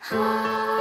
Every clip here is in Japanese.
high.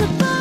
impossible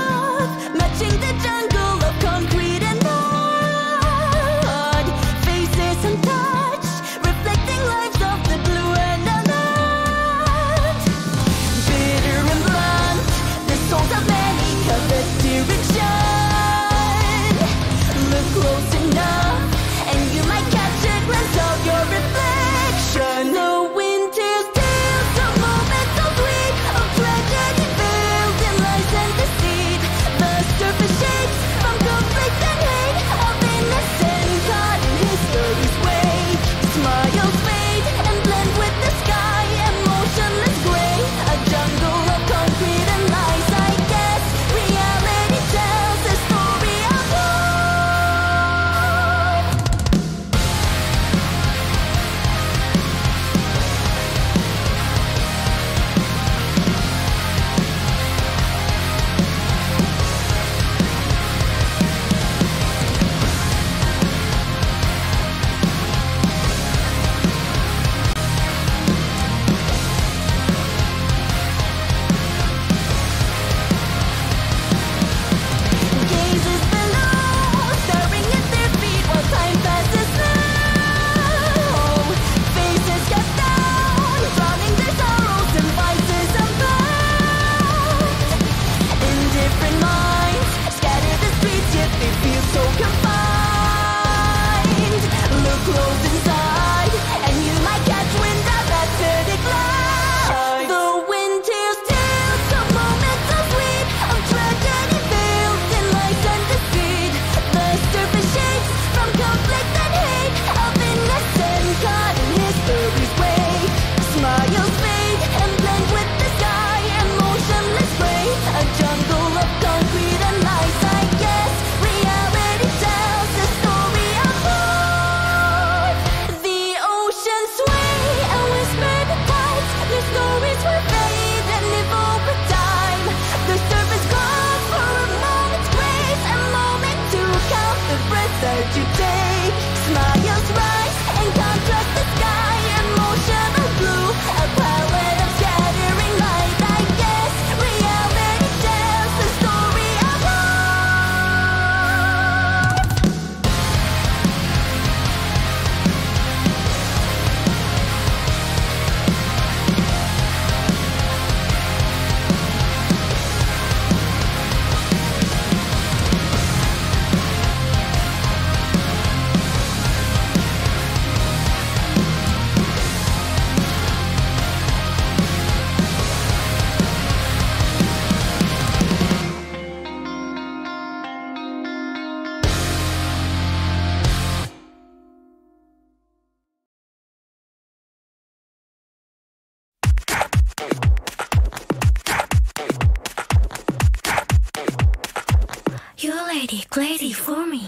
lady for me.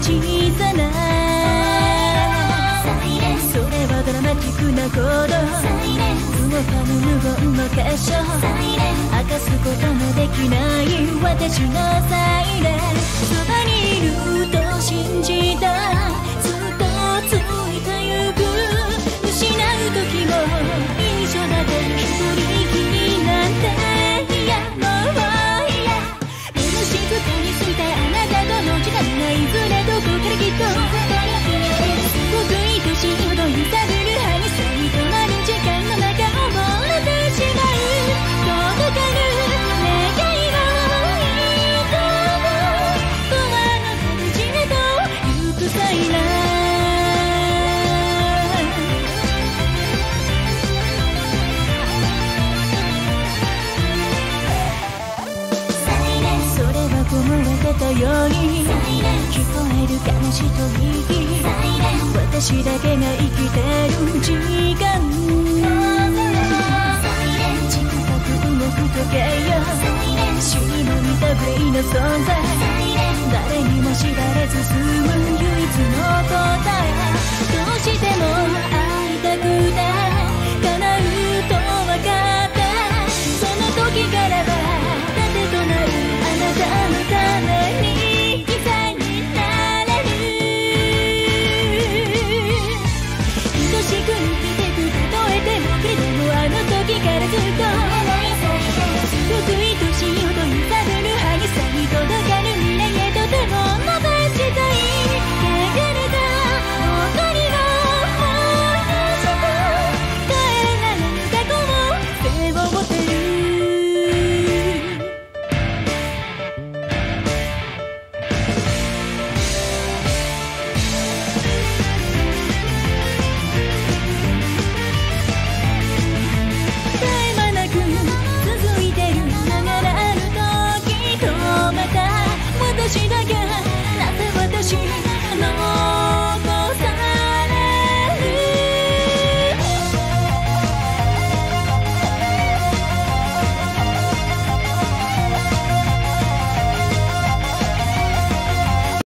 小さなそれはドラマチックな行動動かぬ無言の箇所明かすことのできない私のサイレンそばにいると信じたずっとついてゆく失う時も一緒だと一人きりなんていやもういやでも静かに